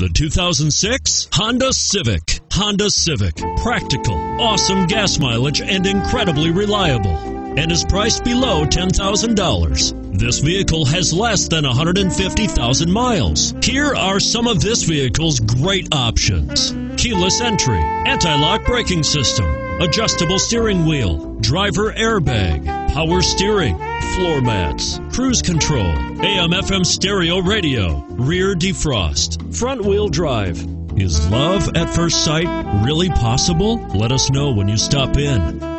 The 2006 Honda Civic. Honda Civic. Practical, awesome gas mileage, and incredibly reliable. And is priced below $10,000. This vehicle has less than 150,000 miles. Here are some of this vehicle's great options keyless entry, anti lock braking system, adjustable steering wheel, driver airbag, power steering, floor mats, cruise control, AM FM stereo radio, rear defrost, front wheel drive. Is love at first sight really possible? Let us know when you stop in.